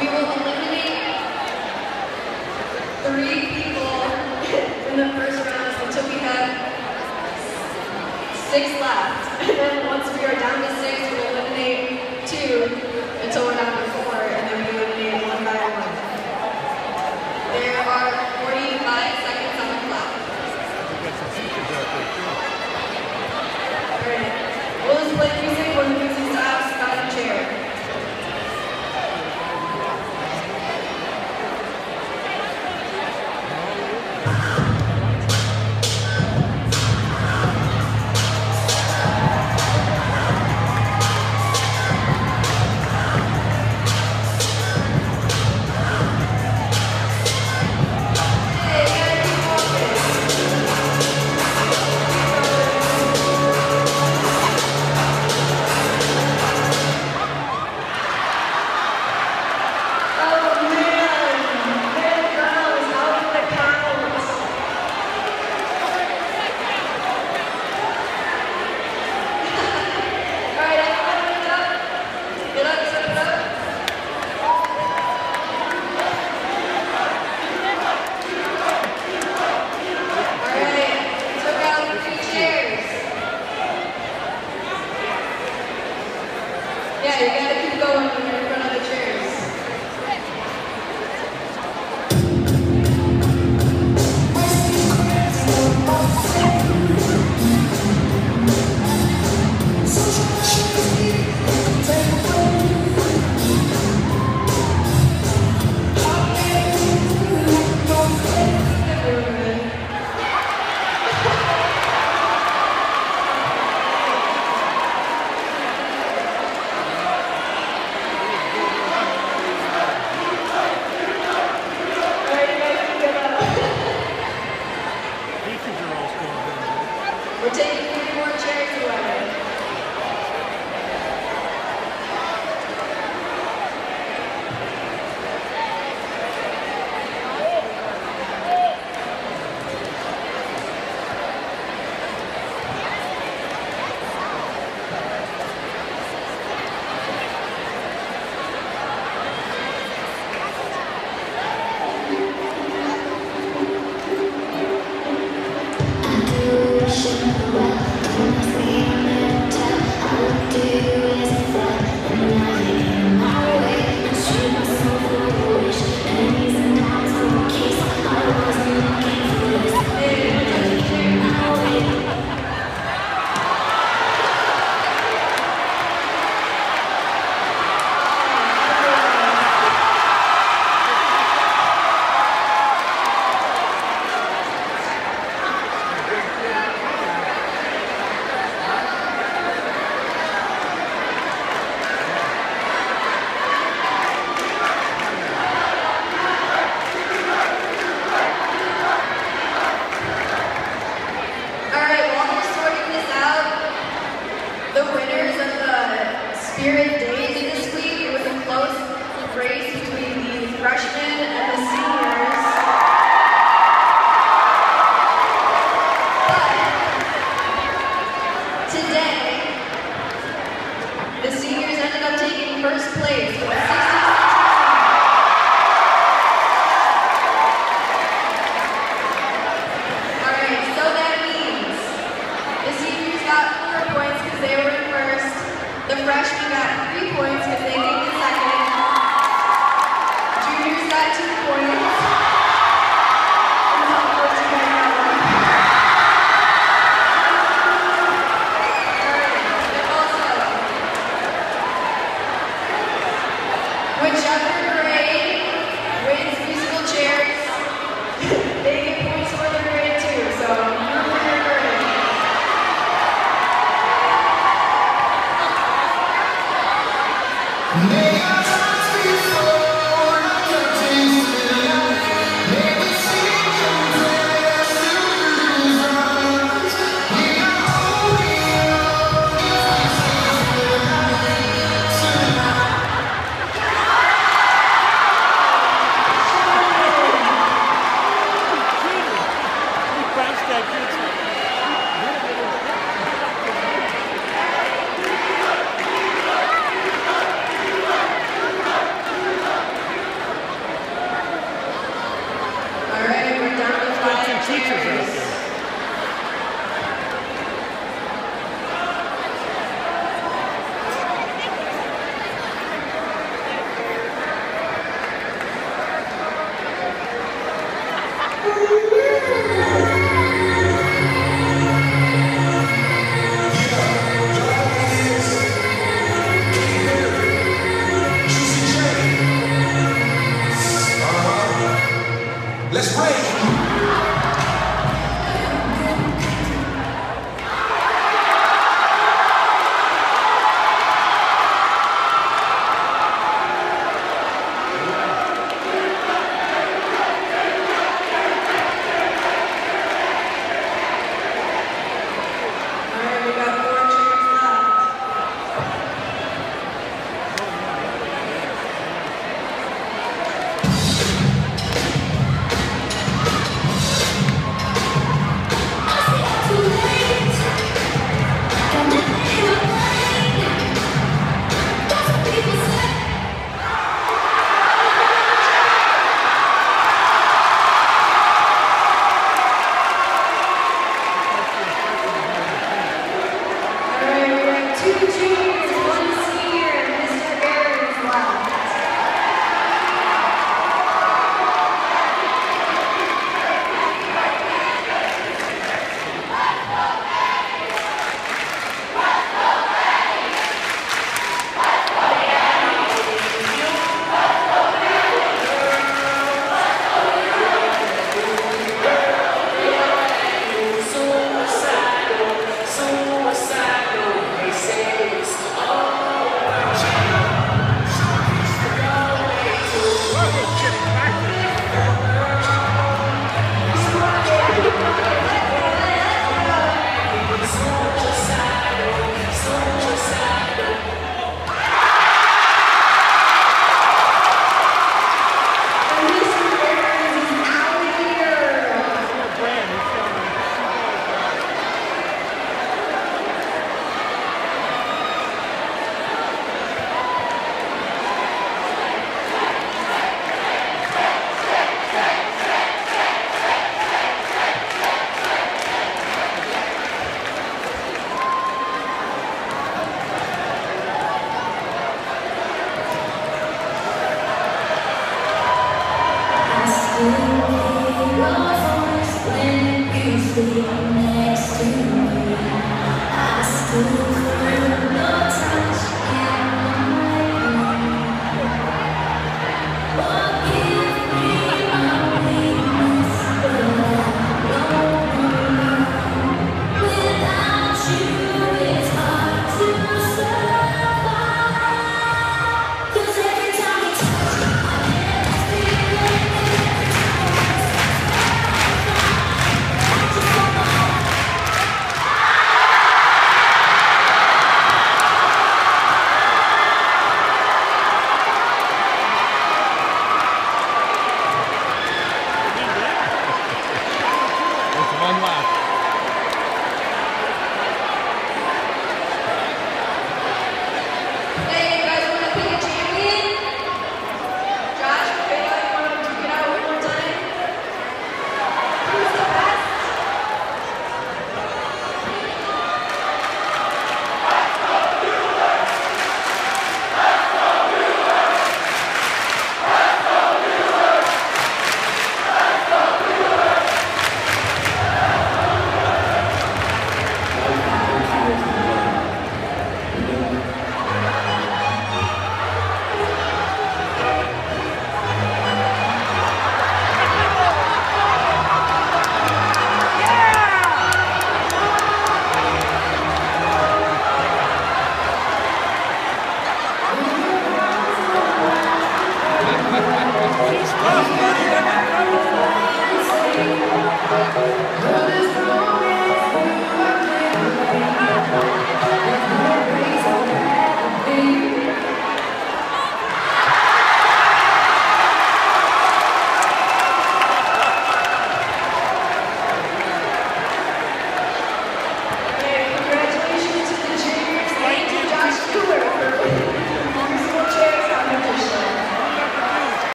we will eliminate three people in the first round until we have six left. And then once we are down to six, we will eliminate two until we're down to four, and then we eliminate one by one. There are 45 seconds on the clock. All right. We'll just play music the winners of the Spirit Day